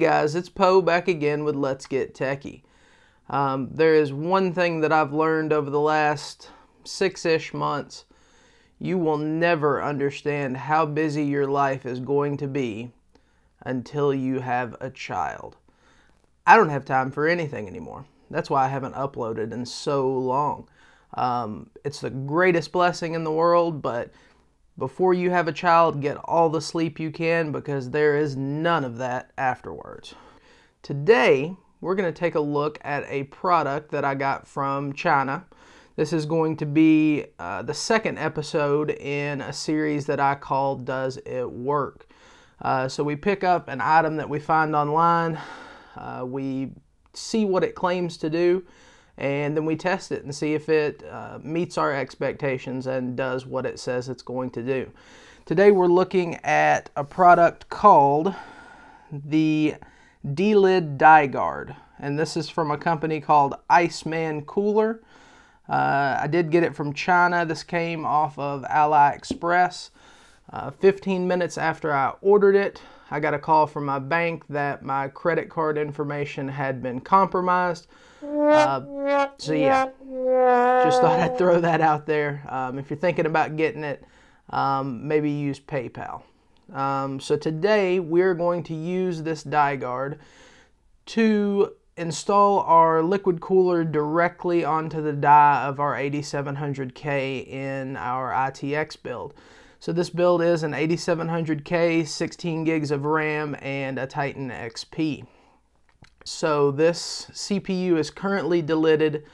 Guys, it's Poe back again with Let's Get Techy. Um, there is one thing that I've learned over the last six ish months. You will never understand how busy your life is going to be until you have a child. I don't have time for anything anymore. That's why I haven't uploaded in so long. Um, it's the greatest blessing in the world, but before you have a child, get all the sleep you can because there is none of that afterwards. Today, we're going to take a look at a product that I got from China. This is going to be uh, the second episode in a series that I call Does It Work? Uh, so we pick up an item that we find online, uh, we see what it claims to do, and then we test it and see if it uh, meets our expectations and does what it says it's going to do. Today we're looking at a product called the Delid Die Guard, and this is from a company called Iceman Cooler. Uh, I did get it from China. This came off of AliExpress. Uh, 15 minutes after I ordered it, I got a call from my bank that my credit card information had been compromised. Uh, so yeah, just thought I'd throw that out there. Um, if you're thinking about getting it, um, maybe use PayPal. Um, so today we're going to use this die guard to install our liquid cooler directly onto the die of our 8700K in our ITX build. So this build is an 8700K, 16 gigs of RAM, and a Titan XP. So this CPU is currently delidded.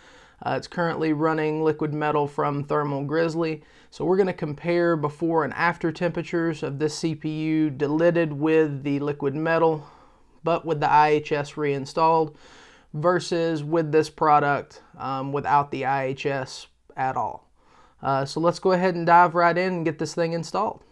Uh, it's currently running liquid metal from Thermal Grizzly. So we're going to compare before and after temperatures of this CPU delidded with the liquid metal, but with the IHS reinstalled versus with this product um, without the IHS at all. Uh, so let's go ahead and dive right in and get this thing installed.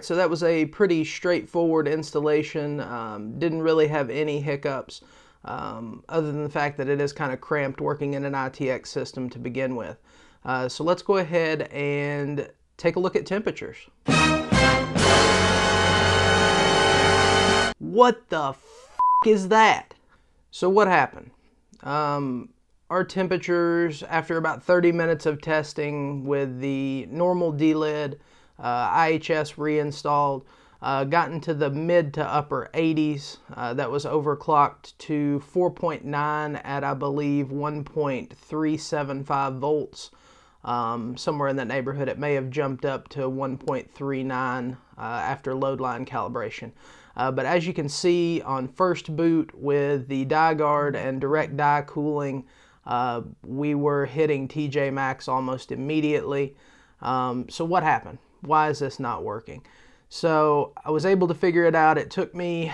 Right, so that was a pretty straightforward installation. Um, didn't really have any hiccups, um, other than the fact that it is kind of cramped working in an ITX system to begin with. Uh, so let's go ahead and take a look at temperatures. What the is that? So what happened? Um, our temperatures, after about 30 minutes of testing with the normal delid, IHS reinstalled, uh, got into the mid to upper 80s. Uh, that was overclocked to 4.9 at, I believe, 1.375 volts. Um, somewhere in that neighborhood. It may have jumped up to 1.39 uh, after load line calibration. Uh, but as you can see on first boot with the die guard and direct die cooling, uh, we were hitting TJ Max almost immediately. Um, so what happened? Why is this not working? So I was able to figure it out. It took me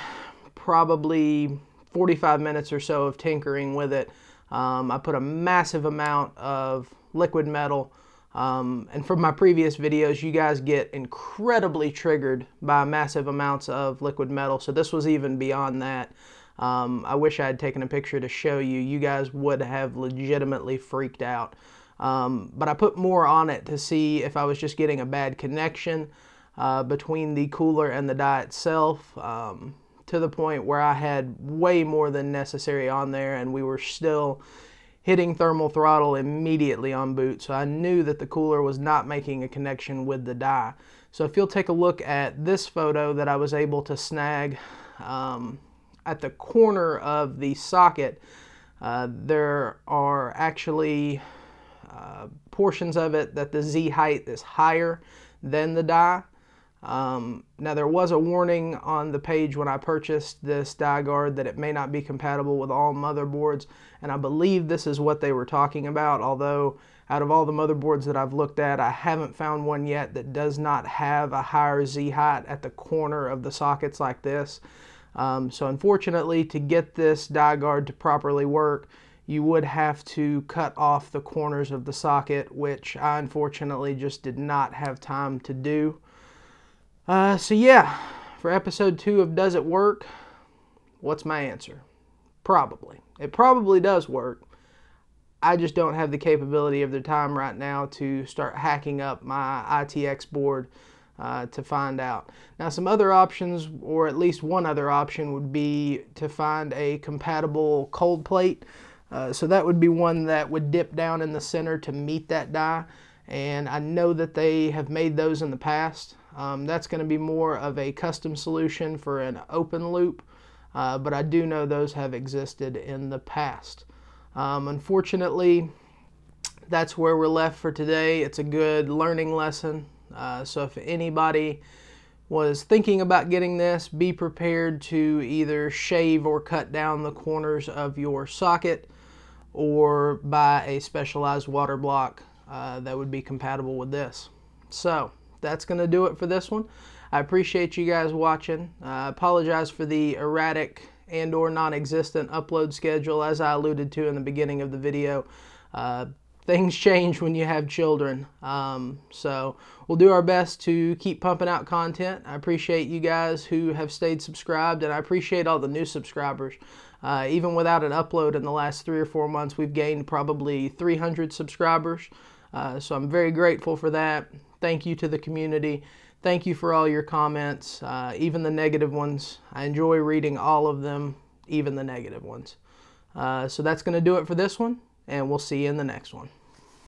probably 45 minutes or so of tinkering with it Um, I put a massive amount of liquid metal. Um, and from my previous videos, you guys get incredibly triggered by massive amounts of liquid metal. So this was even beyond that. Um, I wish I had taken a picture to show you. You guys would have legitimately freaked out. Um, but I put more on it to see if I was just getting a bad connection uh, between the cooler and the die itself um, to the point where I had way more than necessary on there and we were still hitting thermal throttle immediately on boot. So I knew that the cooler was not making a connection with the die. So if you'll take a look at this photo that I was able to snag um, at the corner of the socket, uh, there are actually uh, portions of it that the Z height is higher than the die. Um, now there was a warning on the page when I purchased this die guard that it may not be compatible with all motherboards and I believe this is what they were talking about although out of all the motherboards that I've looked at I haven't found one yet that does not have a higher Z height at the corner of the sockets like this. Um, so unfortunately to get this die guard to properly work you would have to cut off the corners of the socket which I unfortunately just did not have time to do. Uh, so yeah, for episode two of Does It Work? What's my answer? Probably. It probably does work. I just don't have the capability of the time right now to start hacking up my ITX board uh, to find out. Now some other options, or at least one other option, would be to find a compatible cold plate. Uh, so that would be one that would dip down in the center to meet that die. And I know that they have made those in the past. Um, that's going to be more of a custom solution for an open loop, uh, but I do know those have existed in the past. Um, unfortunately, that's where we're left for today. It's a good learning lesson. Uh, so if anybody was thinking about getting this, be prepared to either shave or cut down the corners of your socket or buy a specialized water block uh, that would be compatible with this. So that's going to do it for this one. I appreciate you guys watching. I uh, apologize for the erratic and or non-existent upload schedule as I alluded to in the beginning of the video. Uh, things change when you have children. Um, so we'll do our best to keep pumping out content. I appreciate you guys who have stayed subscribed and I appreciate all the new subscribers. Uh, even without an upload in the last three or four months, we've gained probably 300 subscribers. Uh, so I'm very grateful for that. Thank you to the community. Thank you for all your comments, uh, even the negative ones. I enjoy reading all of them, even the negative ones. Uh, so that's going to do it for this one, and we'll see you in the next one.